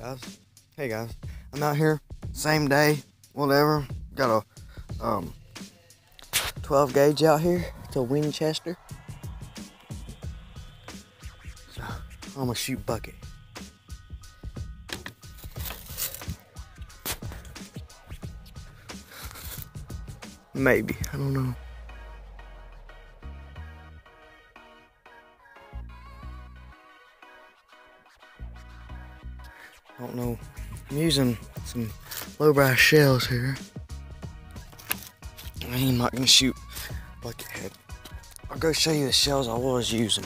guys. Hey guys. I'm out here, same day, whatever. Got a um 12 gauge out here. It's a Winchester. So I'm gonna shoot bucket. Maybe. I don't know. I don't know. I'm using some low brass shells here. I'm not gonna shoot bucket head. I'll go show you the shells I was using.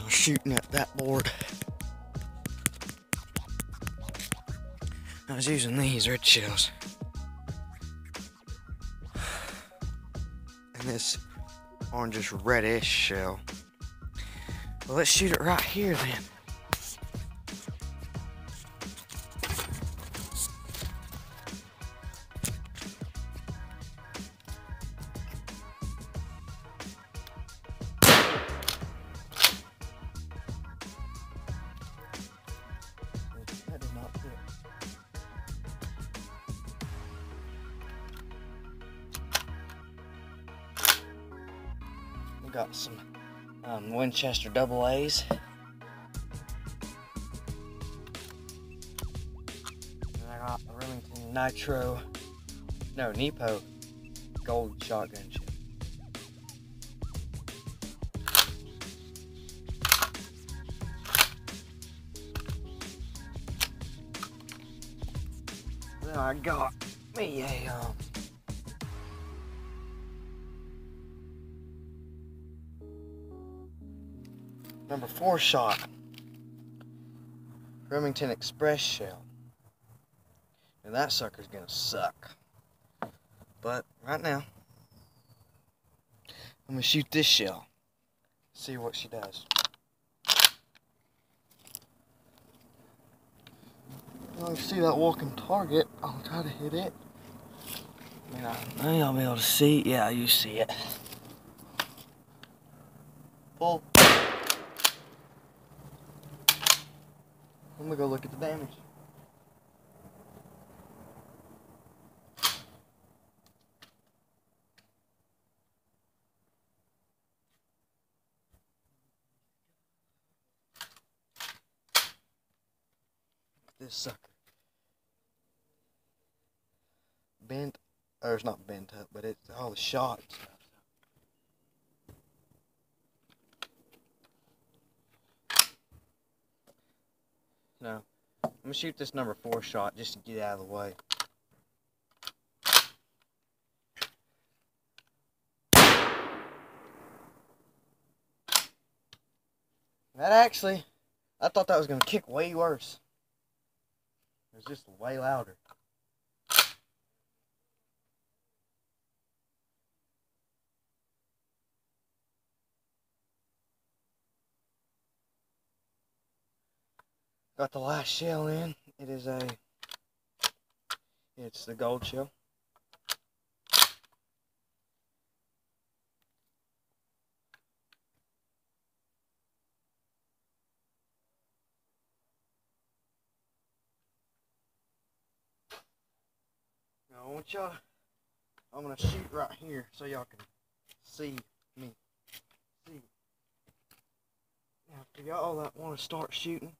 I was shooting at that board. I was using these red shells. And this orangish reddish shell. Well, let's shoot it right here then. Got some um, Winchester double A's. And I got a Remington Nitro, no, Nepo gold shotgun shell. Then I got me a um, number four shot Remington Express shell. And that sucker's gonna suck. But right now, I'm gonna shoot this shell. See what she does. Well, you see that walking target, I'll try to hit it. I mean, I may not be able to see. Yeah, you see it. Pull. I'm gonna go look at the damage. This sucker. Bent, or it's not bent up, but it's all the shot No. I'm gonna shoot this number four shot just to get out of the way. That actually, I thought that was gonna kick way worse. It was just way louder. Got the last shell in. It is a, it's the gold shell. Now I want y'all, I'm gonna shoot right here so y'all can see me. See. Now for y'all that want to start shooting,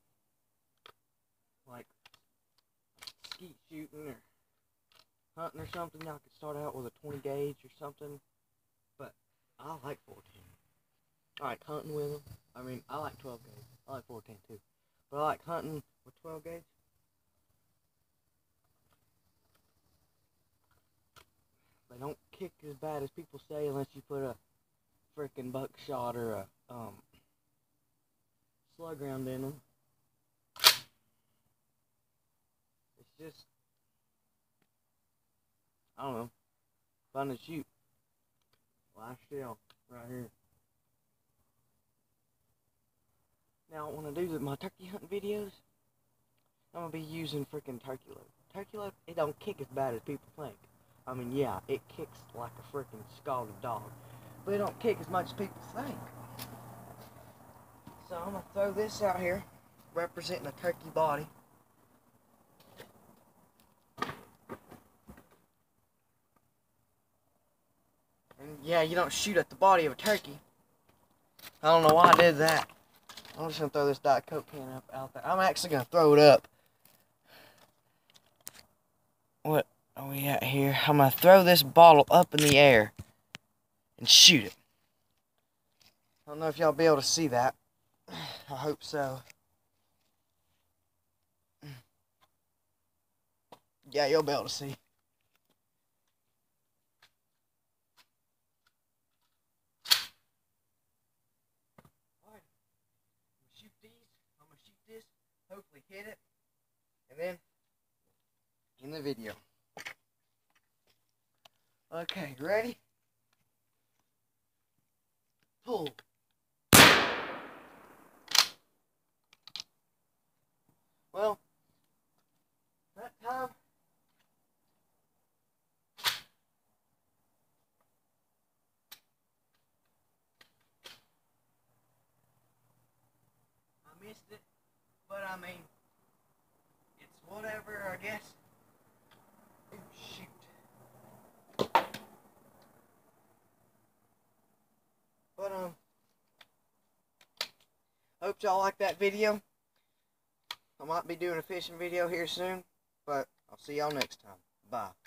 like skeet shooting or hunting or something, y'all could start out with a 20 gauge or something. But I like 14. I like hunting with them. I mean, I like 12 gauge. I like 14 too. But I like hunting with 12 gauge. They don't kick as bad as people say unless you put a freaking buckshot or a um, slug round in them. Just, I don't know, fun to shoot. Last shell right here. Now, when I do my turkey hunting videos, I'm gonna be using freaking turkey load. Turkey load, it don't kick as bad as people think. I mean, yeah, it kicks like a freaking scalded dog, but it don't kick as much as people think. So I'm gonna throw this out here, representing a turkey body. Yeah, you don't shoot at the body of a turkey. I don't know why I did that. I'm just gonna throw this Diet Coke can up out there. I'm actually gonna throw it up. What are we at here? I'm gonna throw this bottle up in the air and shoot it. I don't know if y'all be able to see that. I hope so. Yeah, you'll be able to see. Alright. I'm gonna shoot these. I'm gonna shoot this. Hopefully hit it. And then in the video. Okay, ready? Pull. Well, that time. I missed it, but I mean, it's whatever, I guess. Ooh, shoot. But, um, hope y'all like that video. I might be doing a fishing video here soon, but I'll see y'all next time. Bye.